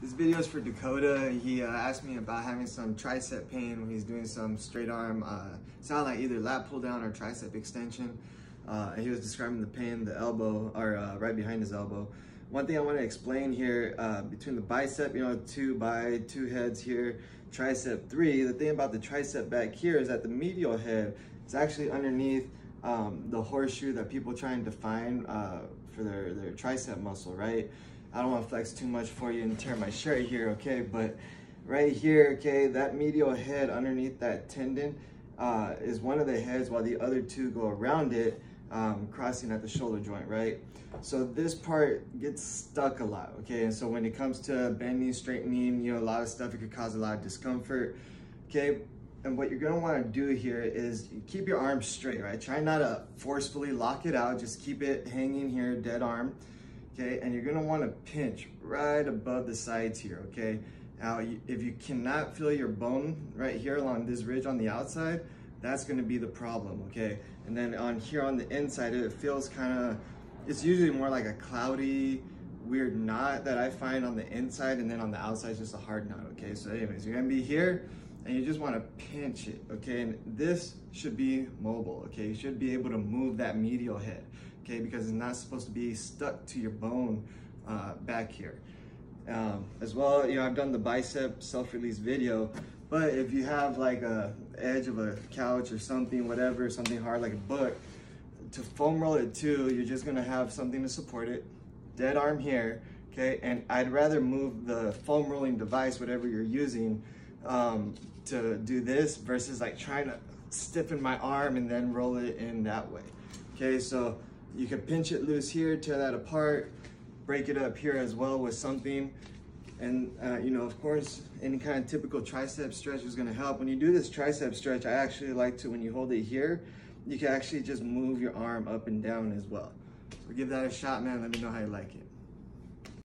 This video is for Dakota. He uh, asked me about having some tricep pain when he's doing some straight arm, uh, sound like either lat pull down or tricep extension. Uh, he was describing the pain, the elbow, or uh, right behind his elbow. One thing I want to explain here, uh, between the bicep, you know, two by two heads here, tricep three, the thing about the tricep back here is that the medial head is actually underneath um, the horseshoe that people try and define uh, for their, their tricep muscle, right? I don't want to flex too much for you and tear my shirt here, okay? But right here, okay, that medial head underneath that tendon uh, is one of the heads while the other two go around it, um, crossing at the shoulder joint, right? So this part gets stuck a lot, okay? And so when it comes to bending, straightening, you know, a lot of stuff, it could cause a lot of discomfort, okay? And what you're gonna wanna do here is keep your arms straight, right? Try not to forcefully lock it out, just keep it hanging here, dead arm okay? And you're gonna wanna pinch right above the sides here, okay? Now, if you cannot feel your bone right here along this ridge on the outside, that's gonna be the problem, okay? And then on here on the inside, it feels kinda, it's usually more like a cloudy, weird knot that I find on the inside, and then on the outside, it's just a hard knot, okay? So anyways, you're gonna be here, and you just wanna pinch it, okay? And this should be mobile, okay? You should be able to move that medial head okay? Because it's not supposed to be stuck to your bone uh, back here. Um, as well, you know, I've done the bicep self-release video, but if you have like a edge of a couch or something, whatever, something hard like a book, to foam roll it too, you're just gonna have something to support it, dead arm here, okay? And I'd rather move the foam rolling device, whatever you're using, um, to do this versus like trying to stiffen my arm and then roll it in that way. Okay, so you can pinch it loose here, tear that apart, break it up here as well with something. And uh, you know, of course, any kind of typical tricep stretch is gonna help. When you do this tricep stretch, I actually like to, when you hold it here, you can actually just move your arm up and down as well. So give that a shot, man. Let me know how you like it.